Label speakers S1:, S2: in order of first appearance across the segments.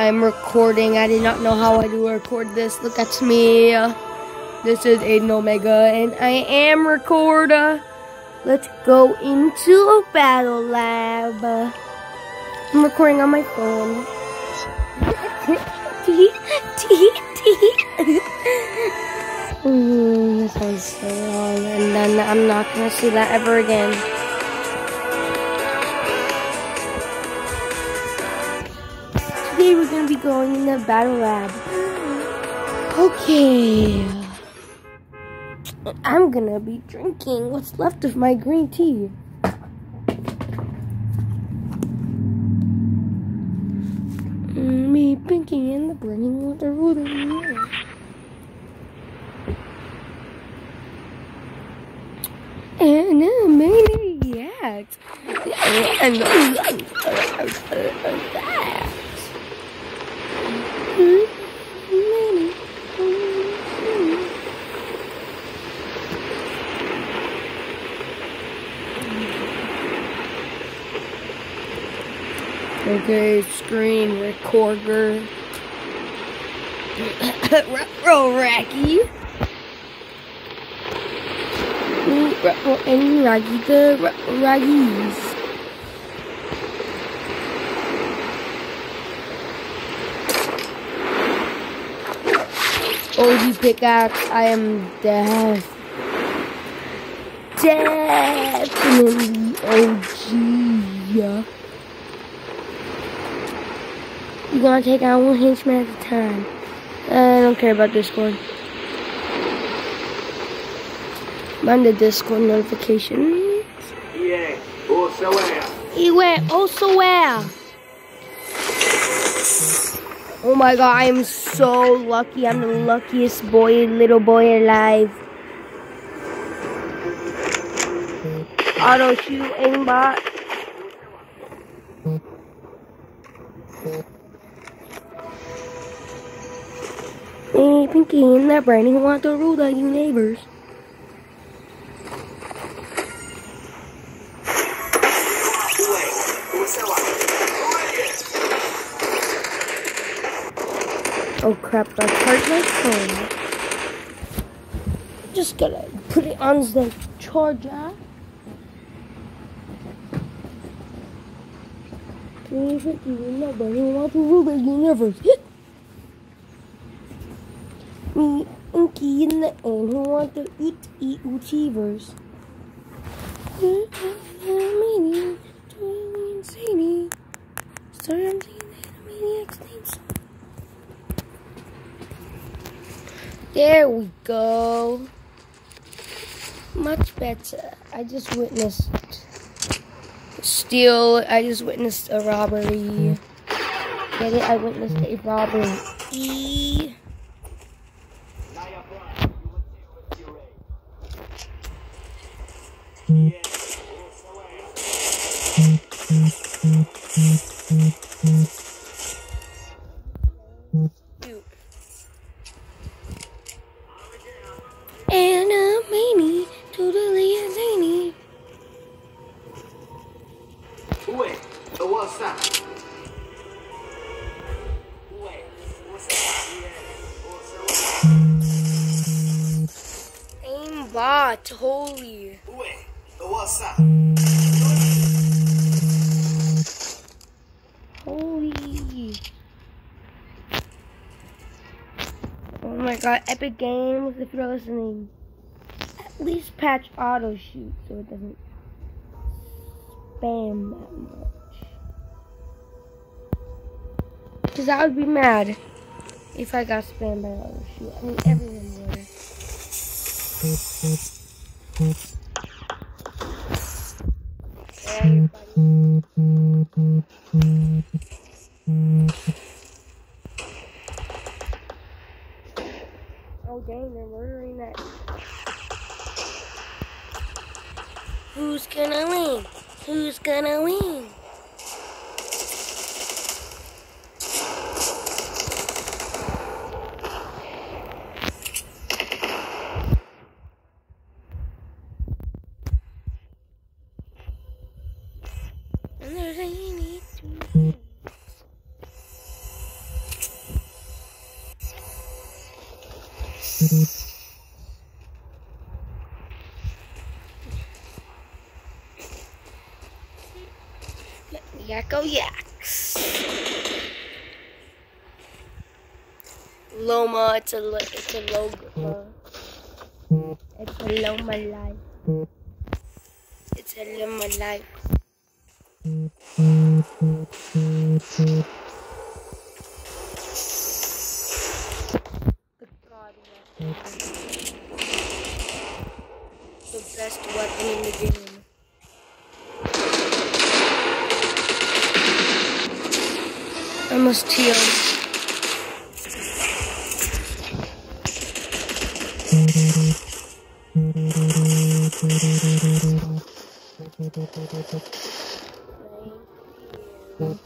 S1: I'm recording. I did not know how I do record this. Look at me. This is Aiden Omega, and I am recorder. Let's go into a battle lab. I'm recording on my phone. mm, this sounds so long, and then I'm not gonna see that ever again. We're gonna be going in the battle lab. Okay. I'm gonna be drinking what's left of my green tea. Me, Pinky, and the burning with the root of the And a maniac. And that. Okay, screen recorder. Retro Racky. Retro and Raggy the Raggies. Oh, OG pickaxe, I am death. Definitely OG. Yeah. You're gonna take out one henchman at a time. I don't care about Discord. Mind the Discord notifications.
S2: Yeah, also where?
S1: He went also where? Oh my god, I am so lucky. I'm the luckiest boy, little boy alive. Auto shoot aimbot. And that Brandon want to rule the you neighbors. Oh crap, I charged my phone. Just gotta put it on the charger. Pinky that Brandon want to rule the universe. Me Inky in the end who want to eat eat achievers. Sorry, I'm There we go. Much better. I just witnessed steal. I just witnessed a robbery. Get it? I witnessed a robbery. Oh Epic Games, if you're listening, at least patch auto shoot so it doesn't spam that much. Because I would be mad if I got spammed by auto shoot. I mean, everyone would. Yeah, everybody. Oh dang, they're murdering that. Who's gonna win? Who's gonna win? And there's a need to Yakko Yaks. Loma, it's a it's a logo. Uh, it's a Loma life. It's a Loma life. The best weapon in the game. I must heal. What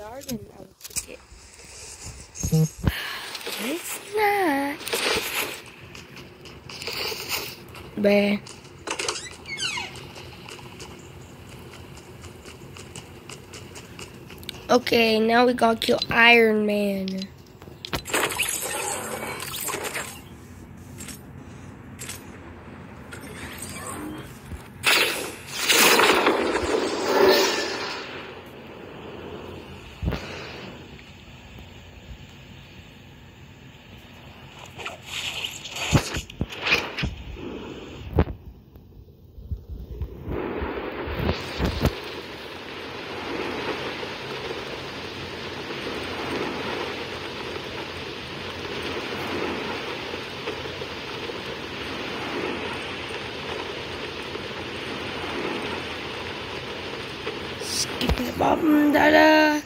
S1: are, then I pick it. It's not. Bad. Okay, now we gotta kill Iron Man. Bum da da.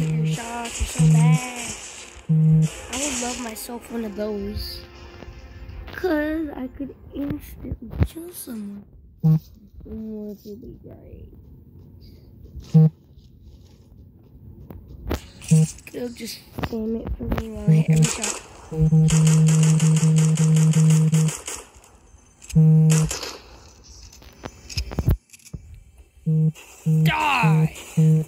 S1: Your shots are so bad. I would love myself one of those. Cause I could instantly kill someone. Would be great. It'll just spam it for me while I hit every shot. Die!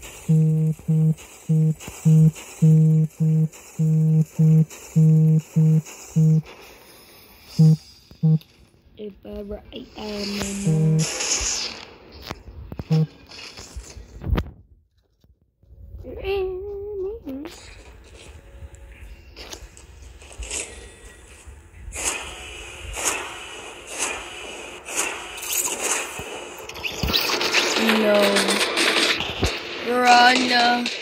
S1: No. Run.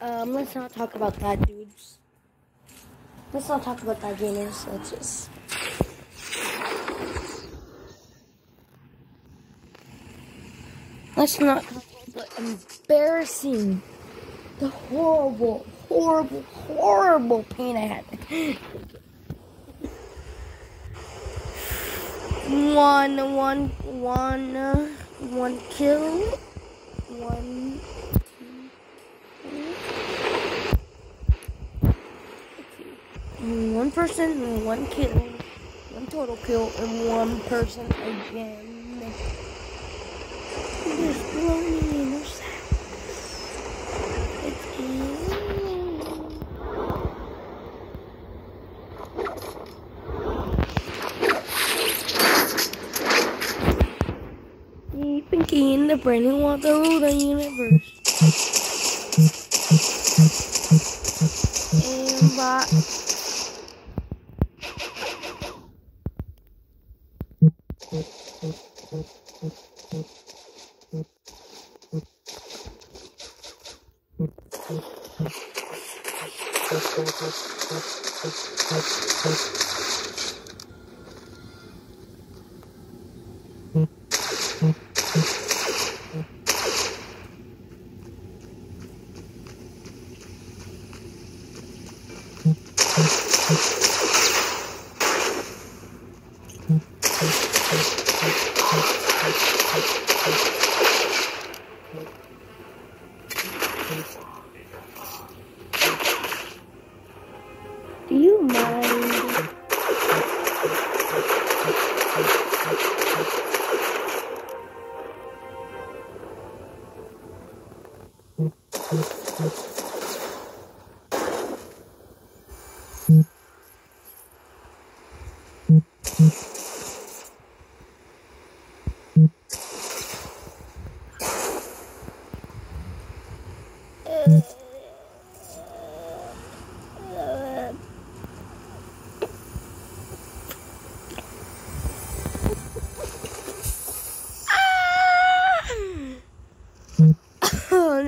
S1: Um, let's not talk about that, dudes. Let's not talk about that, gamers. Let's just. Let's not talk about embarrassing, the horrible, horrible, horrible pain I had. One, one, one, one kill. One, two, one person, one kill, one total kill, and one person again. There's baloney in their sacks. It's in. In who want to rule the universe. And bot. Do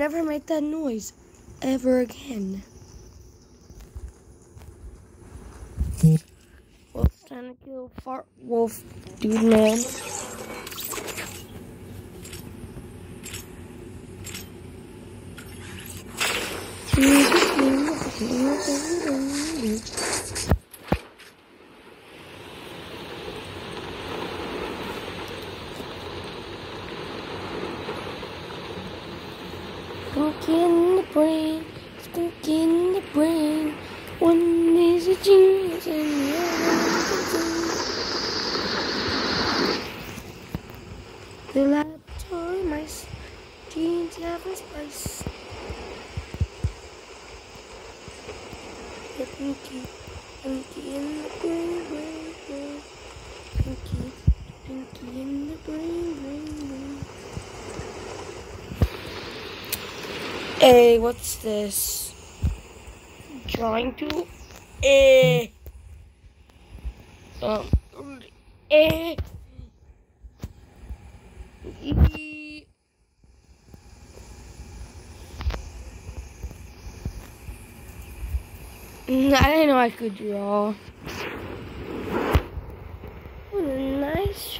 S1: never make that noise ever again. Well, time to kill Fart Wolf, dude, man. in the brain, spunk in the brain. One is a genius and the other is a The laboratory mice, genes have a spice. Yeah, pinky, pinky in the brain, brain, brain. Pinky, pinky in the brain, brain, brain. Hey, what's this? Drawing tool? Eh. Um. Eh. E- Mm, I didn't know I could draw. What a nice